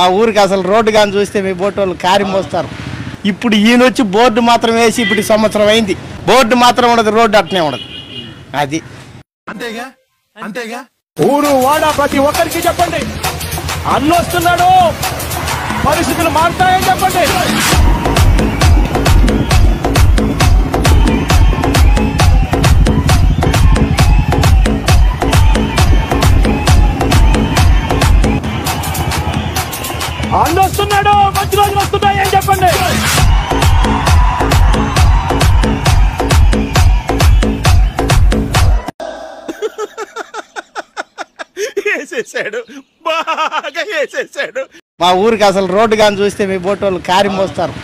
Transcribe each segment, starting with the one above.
మా ఊరికి అసలు రోడ్డు కానీ చూస్తే మీ బోటోళ్ళు కారి మోస్తారు. ఇప్పుడు ఈయన వచ్చి బోర్డు మాత్రం వేసి ఇప్పుడు సంవత్సరం అయింది. బోర్డు మాత్రం ఉండదు రోడ్డు అట్నే ఉండదు. అది. అంతేగా? అంతేగా? ఊరు వాడ ప్రతి ఒక్కరికి చెప్పండి. అన్నొస్తున్నాడు. పరిస్థితులు మారుతాయి. చెప్పండి అన్నొస్తున్నాడు మంచి రోజులు చెప్పండి. వేసేసాడు. బాగా వేసేసాడు. మా ఊరికి అసలు రోడ్డు కానీ చూస్తే మీ బోటోళ్ళు కారి మోస్తారు.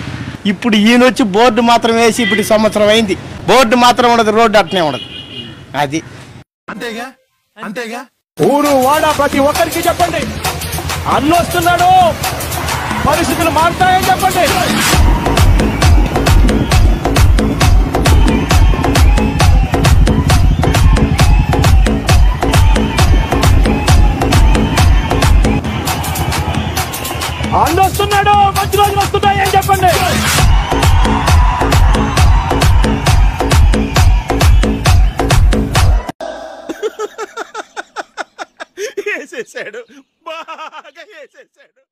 ఇప్పుడు ఈయన వచ్చి బోర్డు మాత్రం వేసి ఇప్పుడు సంవత్సరం అయింది. బోర్డు మాత్రం ఉండదు రోడ్డు అట్నే ఉండదు. అది. అంతేగా? అంతేగా? ఊరు వాడ ప్రతి ఒక్కరికి చెప్పండి. అన్నొస్తున్నాడు. పరిస్థితులు మారుతాయని చెప్పండి. అన్నొస్తున్నాడు. మంచి వేసేసాడు బాగా వేసేసాడు